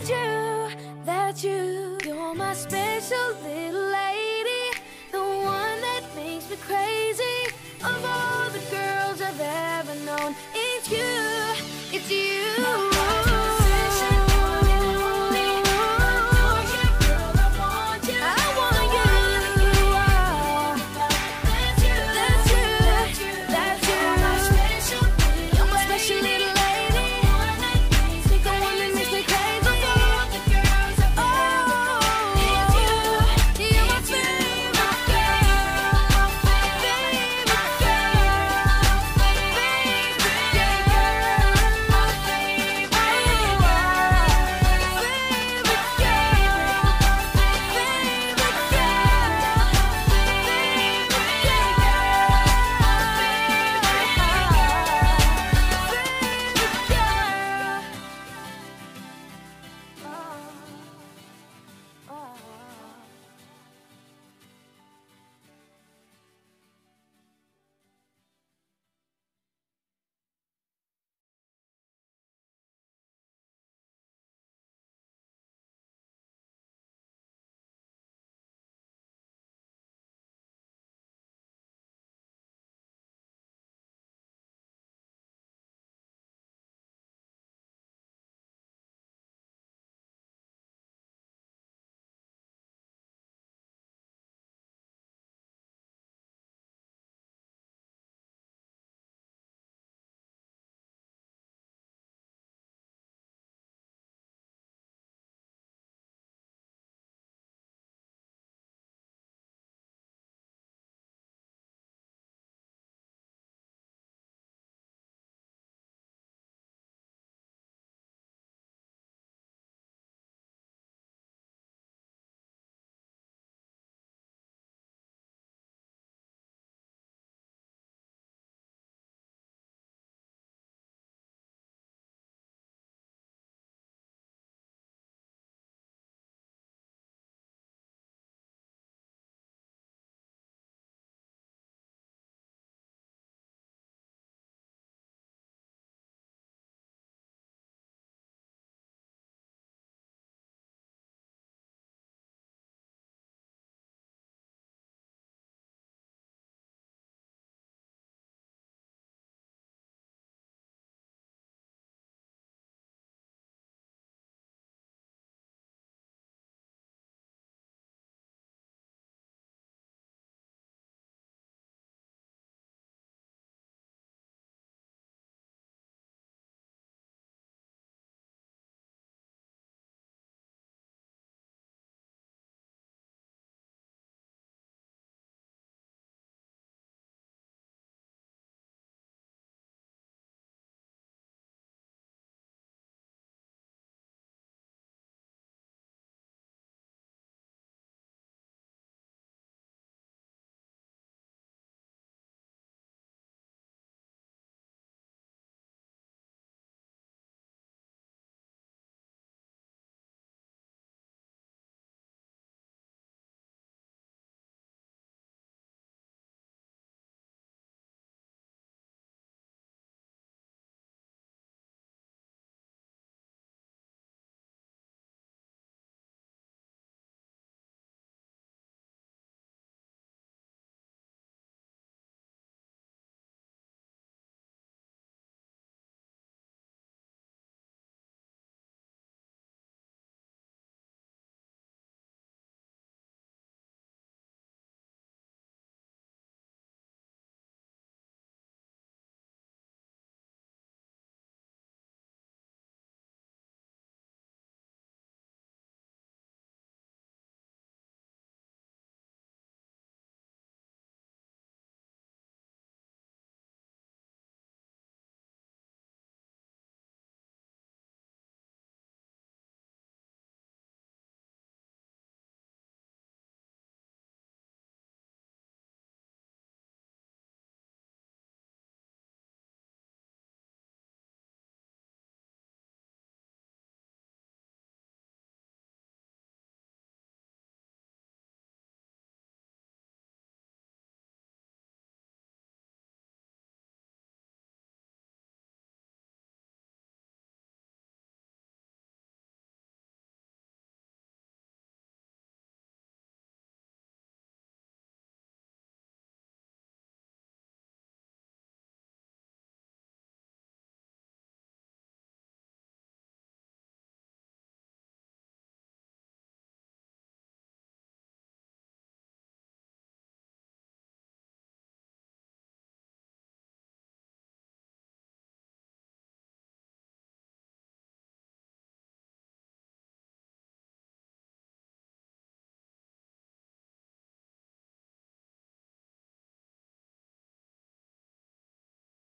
That you, that you. You're my special little lady. The one that makes me crazy. Of all the girls I've ever known, it's you, it's you.